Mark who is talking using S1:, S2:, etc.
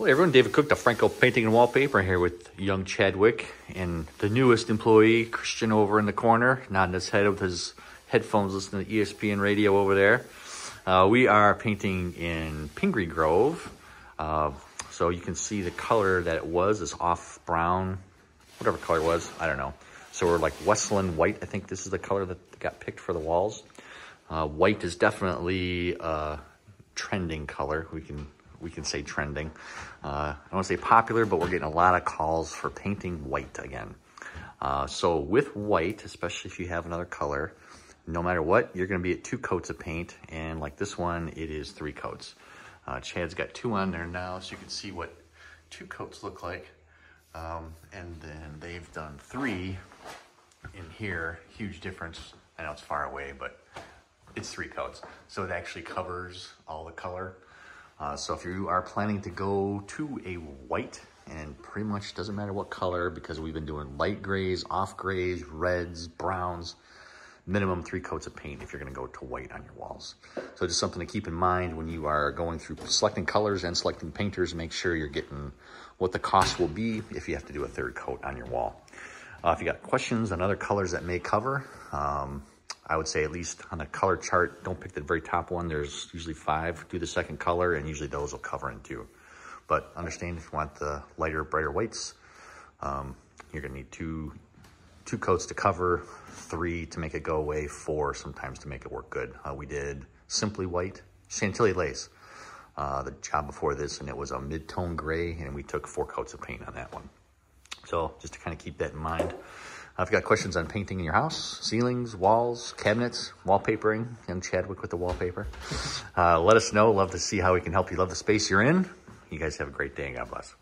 S1: Hello everyone, David Cook, D'franco Painting and Wallpaper here with young Chadwick and the newest employee, Christian over in the corner, nodding his head with his headphones listening to ESPN radio over there. Uh, we are painting in Pingree Grove. Uh, so you can see the color that it was is off brown, whatever color it was, I don't know. So we're like West Highland white, I think this is the color that got picked for the walls. Uh, white is definitely a trending color. We can we can say trending. Uh, I don't want to say popular, but we're getting a lot of calls for painting white again. Uh, so with white, especially if you have another color, no matter what, you're going to be at two coats of paint. And like this one, it is three coats. Uh, Chad's got two on there now, so you can see what two coats look like. Um, and then they've done three in here. Huge difference. I know it's far away, but it's three coats. So it actually covers all the color. Uh, so if you are planning to go to a white, and pretty much doesn't matter what color because we've been doing light grays, off grays, reds, browns, minimum three coats of paint if you're gonna go to white on your walls. So just something to keep in mind when you are going through selecting colors and selecting painters, make sure you're getting what the cost will be if you have to do a third coat on your wall. Uh, if you got questions on other colors that may cover, um, I would say at least on a color chart, don't pick the very top one. There's usually five, do the second color, and usually those will cover in two. But understand if you want the lighter, brighter whites, um, you're gonna need two, two coats to cover, three to make it go away, four sometimes to make it work good. Uh, we did Simply White, Chantilly Lace, uh, the job before this, and it was a mid-tone gray, and we took four coats of paint on that one. So just to kind of keep that in mind. Uh, if you've got questions on painting in your house, ceilings, walls, cabinets, wallpapering, and Chadwick with the wallpaper, uh, let us know. Love to see how we can help you love the space you're in. You guys have a great day and God bless.